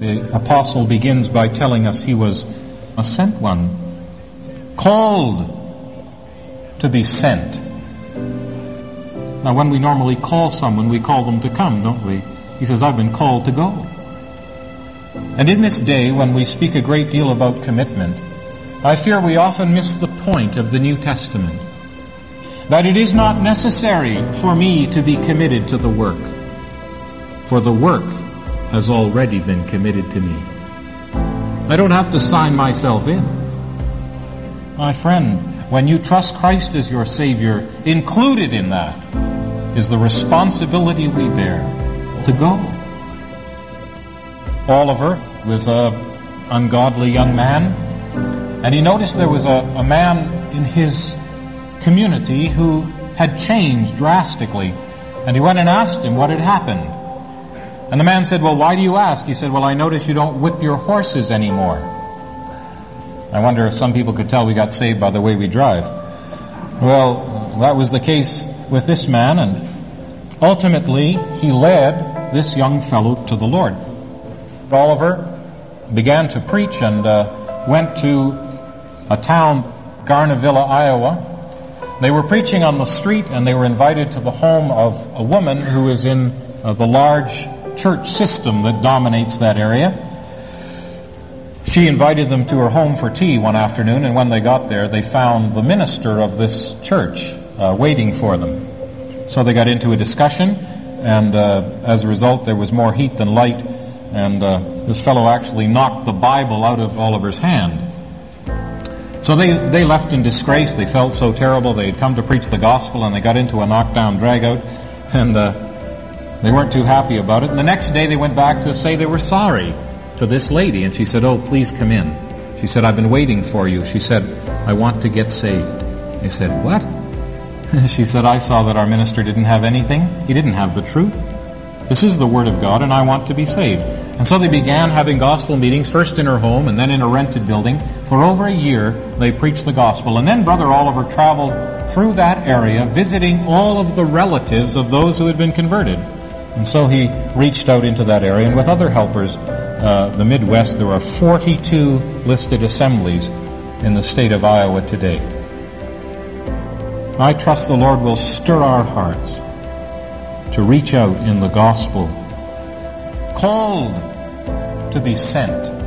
apostle begins by telling us he was a sent one, called to be sent. Now, when we normally call someone, we call them to come, don't we? He says, I've been called to go. And in this day, when we speak a great deal about commitment, I fear we often miss the point of the New Testament. That it is not necessary for me to be committed to the work, for the work has already been committed to me. I don't have to sign myself in. My friend, when you trust Christ as your Savior, included in that is the responsibility we bear to go. Oliver was a ungodly young man, and he noticed there was a, a man in his community who had changed drastically. And he went and asked him what had happened. And the man said, Well, why do you ask? He said, Well, I notice you don't whip your horses anymore. I wonder if some people could tell we got saved by the way we drive. Well, that was the case with this man, and ultimately he led this young fellow to the Lord. Oliver began to preach and uh, went to a town, Garnavillo, Iowa. They were preaching on the street and they were invited to the home of a woman who is in uh, the large church system that dominates that area. She invited them to her home for tea one afternoon, and when they got there, they found the minister of this church uh, waiting for them. So they got into a discussion, and uh, as a result, there was more heat than light, and uh, this fellow actually knocked the Bible out of Oliver's hand. So they, they left in disgrace. They felt so terrible. They had come to preach the gospel, and they got into a knockdown dragout, and uh, they weren't too happy about it. And the next day they went back to say they were sorry to this lady. And she said, Oh, please come in. She said, I've been waiting for you. She said, I want to get saved. They said, What? she said, I saw that our minister didn't have anything. He didn't have the truth. This is the Word of God, and I want to be saved. And so they began having gospel meetings, first in her home and then in a rented building. For over a year, they preached the gospel. And then Brother Oliver traveled through that area, visiting all of the relatives of those who had been converted. And so he reached out into that area, and with other helpers, uh, the Midwest, there are 42 listed assemblies in the state of Iowa today. I trust the Lord will stir our hearts to reach out in the gospel, called to be sent